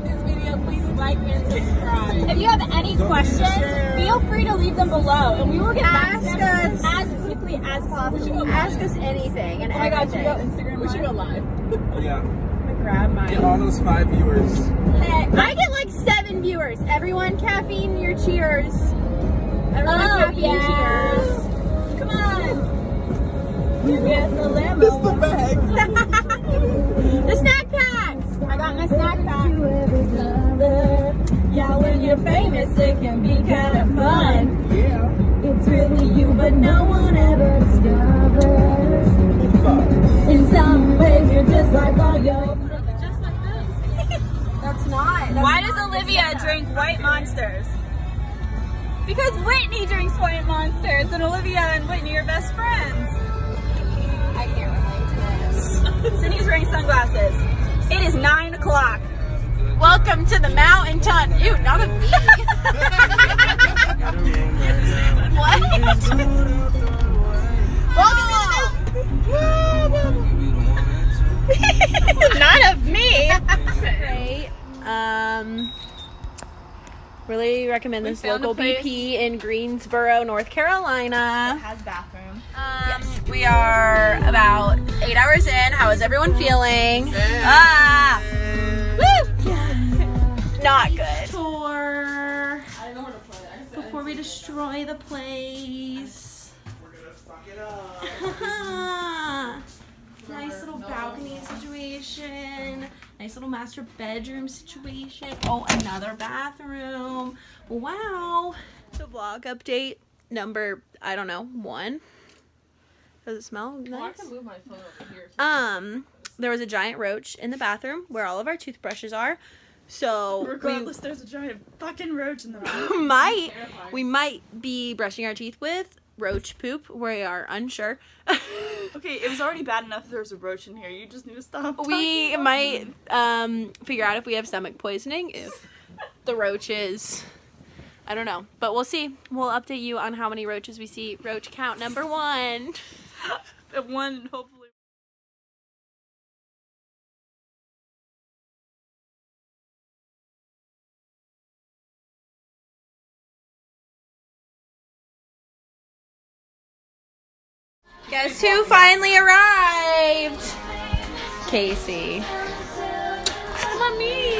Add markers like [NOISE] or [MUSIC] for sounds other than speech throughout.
like this video, please like and subscribe. If you have any questions, feel free to leave them below, and we will get back to Ask them us. as quickly as possible. Ask us anything and Oh my god, should we go. Instagram We should go live? live. Oh, yeah. Grab mine. Get all those five viewers. Hey, I get like seven viewers. Everyone, caffeine your cheers. Everyone, Oh, caffeine yes. cheers. Come on. You get the limo. This the bag. [LAUGHS] The snack packs. I got my snack pack. Yeah, when you're famous, it can be kind of fun. Yeah. It's really you, but no one ever discovers. In some ways, you're just like all your Just like this. [LAUGHS] That's not. Why does Olivia drink white monsters? Because Whitney drinks white monsters, and Olivia and Whitney are best friends. I can't relate to this. [LAUGHS] Sydney's wearing sunglasses. It is nine o'clock. Welcome to the mountain ton. Ew, not a bee. what? Welcome to the Not of me. Um, really recommend this local. BP in Greensboro, North Carolina. Has bathroom. Um, we are about eight hours in. How is everyone feeling? Ah, woo! Not good. Tour before we destroy the place. We're gonna fuck it up. nice little balcony situation. Nice little master bedroom situation. Oh, another bathroom. Wow. The vlog update number, I don't know, one. Does it smell nice? move my phone over here. Um, there was a giant roach in the bathroom where all of our toothbrushes are. So Regardless, there's a giant fucking roach in the we [LAUGHS] might we might be brushing our teeth with roach poop. We are unsure. [LAUGHS] Okay, it was already bad enough there was a roach in here. You just need to stop. we might um figure out if we have stomach poisoning if the roaches I don't know, but we'll see. We'll update you on how many roaches we see. Roach count number one. [LAUGHS] One, hopefully. Guess who finally arrived? Casey. Mommy.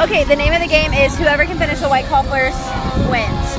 Okay, the name of the game is whoever can finish the White Claw first wins.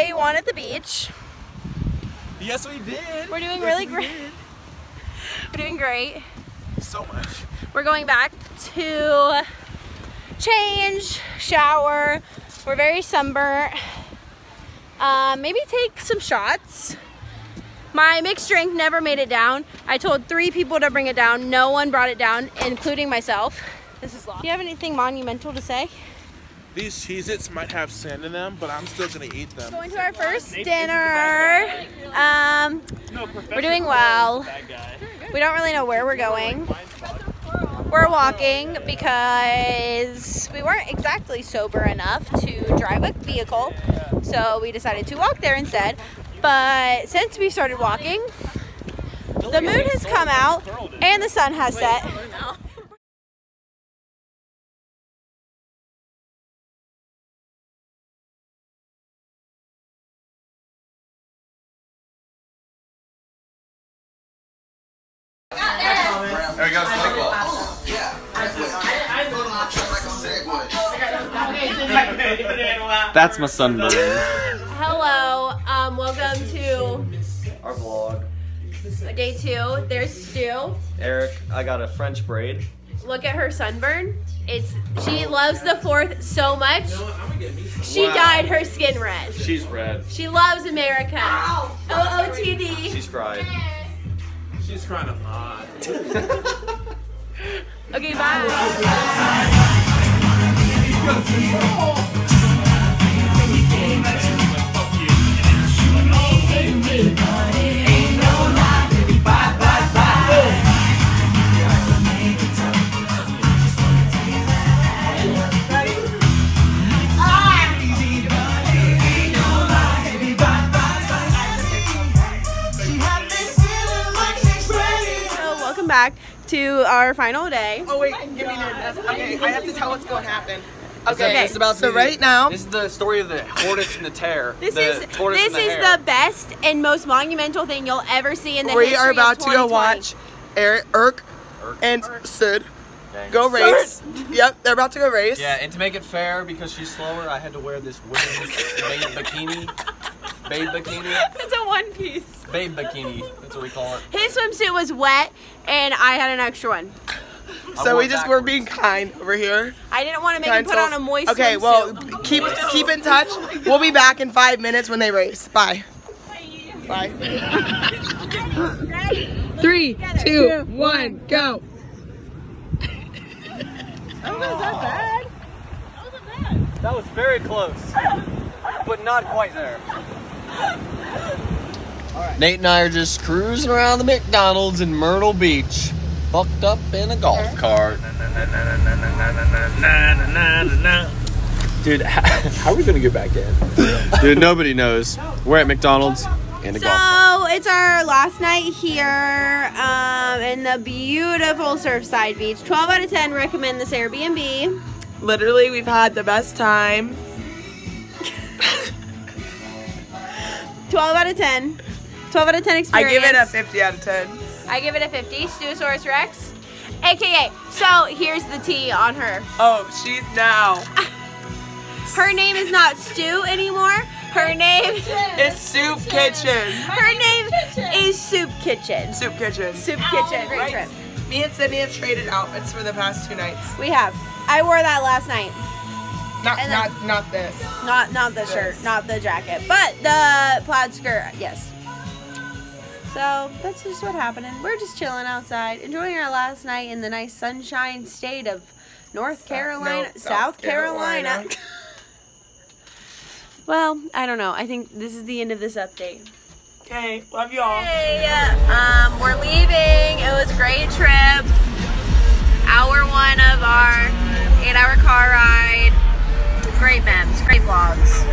Day one at the beach. Yes, we did. We're doing Yes, really we great. did. We're doing great. So much. We're going back to change, shower. We're very sunburnt. Uh, maybe take some shots. My mixed drink never made it down. I told three people to bring it down. No one brought it down, including myself. This is long. Do you have anything monumental to say? These Cheez-Its might have sand in them, but I'm still gonna eat them. Going to our first dinner. Um, we're doing well. We don't really know where we're going. We're walking because we weren't exactly sober enough to drive a vehicle. So we decided to walk there instead. But since we started walking, the moon has come out and the sun has set. That's my sunburn. [LAUGHS] Hello, um, welcome to Our vlog. day two. There's Stu. Eric, I got a French braid. look at her sunburn. It's she loves the fourth so much. She dyed her skin red. She's red. She loves America. OOTD. She's fried. She's crying of hot. [LAUGHS] Okay, bye. So to our final day. Oh wait, give me your Okay, I have to tell what's going to happen. Okay, Okay. it's about so right now. This is the story of the tortoise and the tear. [LAUGHS] This the is tortoise this the is hare. the best and most monumental thing you'll ever see in the history. We are about to go watch Eric, Irk, Irk. and Sid Dang. go race. Yep, they're about to go race. Yeah, and to make it fair, because she's slower, I had to wear this women's [LAUGHS] babe bikini. Babe bikini. [LAUGHS] It's a one piece. Babe bikini. That's what we call it. His swimsuit was wet, and I had an extra one. So we it just were backwards. being kind over here. I didn't want to make him Kind put on a moist Okay, swimsuit. well, keep keep in touch. We'll be back in five minutes when they race. Bye. Bye. Three, two, one, go. That was very close, but not quite there. Nate and I are just cruising around the McDonald's in Myrtle Beach, fucked up in a golf cart. Dude, [LAUGHS] how are we gonna get back in? Dude, nobody knows. We're at McDonald's in a golf cart. So it's our last night here um, in the beautiful Surfside Beach. 12 out of 10 recommend this Airbnb. Literally, we've had the best time. 12 out of 10. 12 out of 10 experience. I give it a 50 out of 10. I give it a 50. Stegosaurus Rex. AKA. So here's the T on her. Oh, she's now. [LAUGHS] Her name is not Stu anymore. Her name is Soup Kitchen. her name is Soup Kitchen. Soup Kitchen. Soup Kitchen. Great Right. trip. Me and Sydney have traded outfits for the past two nights. We have. I wore that last night. Not then- not not this. Not not the shirt, not the jacket, but the plaid skirt. Yes. So that's just what happened. We're just chilling outside, enjoying our last night in the nice sunshine state of North Carolina, no, South, South Carolina. Carolina. [LAUGHS] well, I don't know. I think this is the end of this update. Okay, love y'all. Hey, um, we're leaving. It was a great trip. Hour one of our eight-hour car ride. Great memes, great vlogs,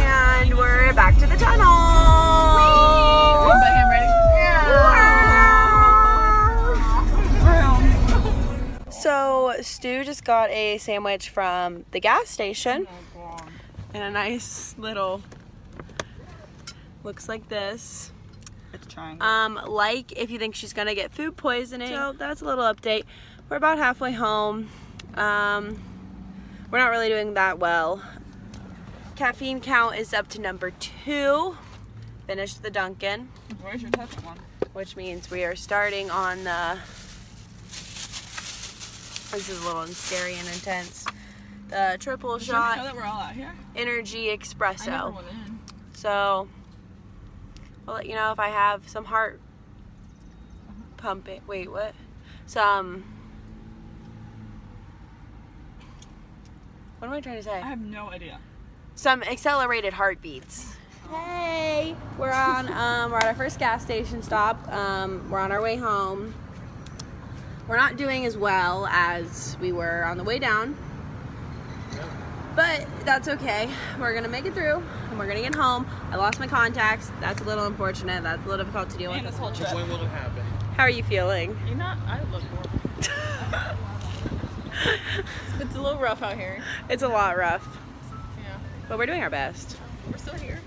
and we're back to the tunnel. [LAUGHS] So Stu just got a sandwich from the gas station, and a nice little. Looks like this. It's trying. Um, like if you think she's gonna get food poisoning. So that's a little update. We're about halfway home. Um, we're not really doing that well. Caffeine count is up to number two. Finished the Dunkin', Where's your touch one? which means we are starting on the. This is a little scary and intense. The triple shot that we're all out here? energy espresso. So I'll let you know if I have some heart pumping. Wait, what? Some. What am I trying to say? I have no idea. Some accelerated heartbeats. Hey, we're on. [LAUGHS] Um, we're at our first gas station stop. Um, we're on our way home. We're not doing as well as we were on the way down. But that's okay. We're gonna make it through and we're gonna get home. I lost my contacts. That's a little unfortunate. That's a little difficult to deal And with. this whole trip. When will it happen? How are you feeling? You're not. I look horrible. [LAUGHS] it's a little rough out here. It's a lot rough, Yeah. but we're doing our best. We're still here.